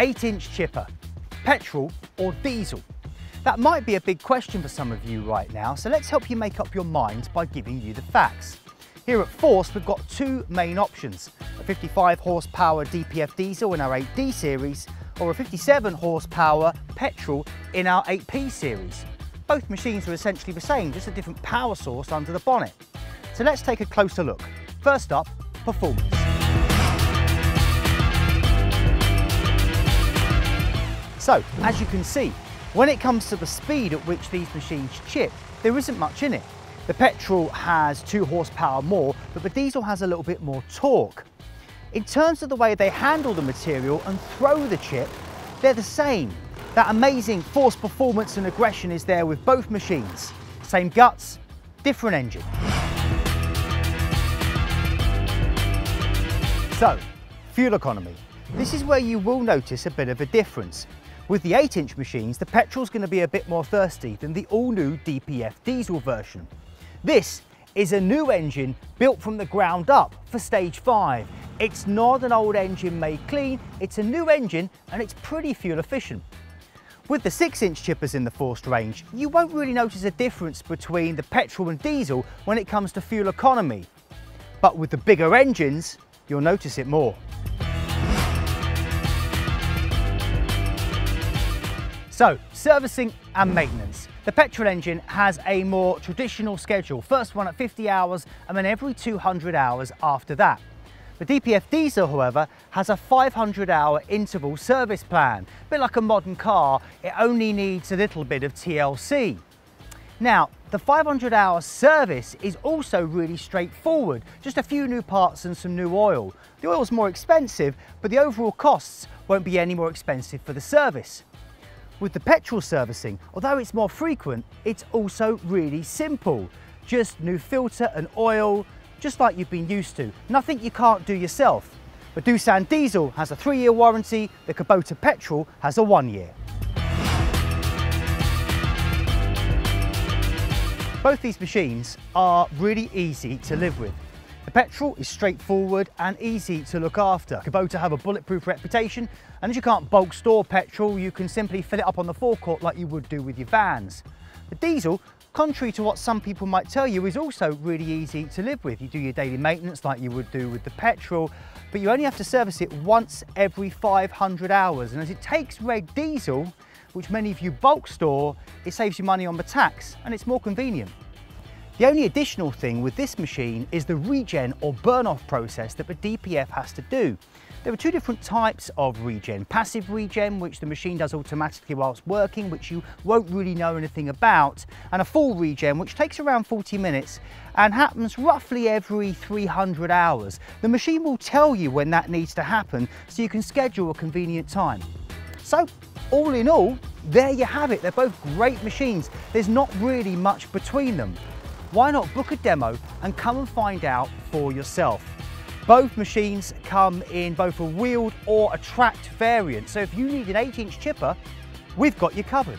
8 inch chipper, petrol or diesel? That might be a big question for some of you right now, so let's help you make up your minds by giving you the facts. Here at Först, we've got two main options, a 55 horsepower DPF diesel in our 8D series, or a 57 horsepower petrol in our 8P series. Both machines are essentially the same, just a different power source under the bonnet. So let's take a closer look. First up, performance. So, as you can see, when it comes to the speed at which these machines chip, there isn't much in it. The petrol has two horsepower more, but the diesel has a little bit more torque. In terms of the way they handle the material and throw the chip, they're the same. That amazing Först performance and aggression is there with both machines. Same guts, different engine. So, fuel economy. This is where you will notice a bit of a difference. With the 8 inch machines, the petrol's going to be a bit more thirsty than the all new DPF diesel version. This is a new engine built from the ground up for stage 5. It's not an old engine made clean, it's a new engine and it's pretty fuel efficient. With the 6 inch chippers in the Först range, you won't really notice a difference between the petrol and diesel when it comes to fuel economy. But with the bigger engines, you'll notice it more. So, servicing and maintenance. The petrol engine has a more traditional schedule, first one at 50 hours and then every 200 hours after that. The DPF diesel, however, has a 500 hour interval service plan. A bit like a modern car, it only needs a little bit of TLC. Now, the 500 hour service is also really straightforward, just a few new parts and some new oil. The oil's more expensive, but the overall costs won't be any more expensive for the service. With the petrol servicing, although it's more frequent, it's also really simple. Just new filter and oil, just like you've been used to. Nothing you can't do yourself. The Doosan diesel has a three year warranty, the Kubota petrol has a one year. Both these machines are really easy to live with. The petrol is straightforward and easy to look after. Kubota have a bulletproof reputation and as you can't bulk store petrol, you can simply fill it up on the forecourt like you would do with your vans. The diesel, contrary to what some people might tell you, is also really easy to live with. You do your daily maintenance like you would do with the petrol, but you only have to service it once every 500 hours. And as it takes red diesel, which many of you bulk store, it saves you money on the tax and it's more convenient. The only additional thing with this machine is the regen or burn off process that the DPF has to do. There are two different types of regen. Passive regen, which the machine does automatically whilst working, which you won't really know anything about, and a full regen, which takes around 40 minutes and happens roughly every 300 hours. The machine will tell you when that needs to happen so you can schedule a convenient time. So all in all, there you have it. They're both great machines. There's not really much between them. Why not book a demo and come and find out for yourself? Both machines come in both a wheeled or a tracked variant. So if you need an 8 inch chipper, we've got you covered.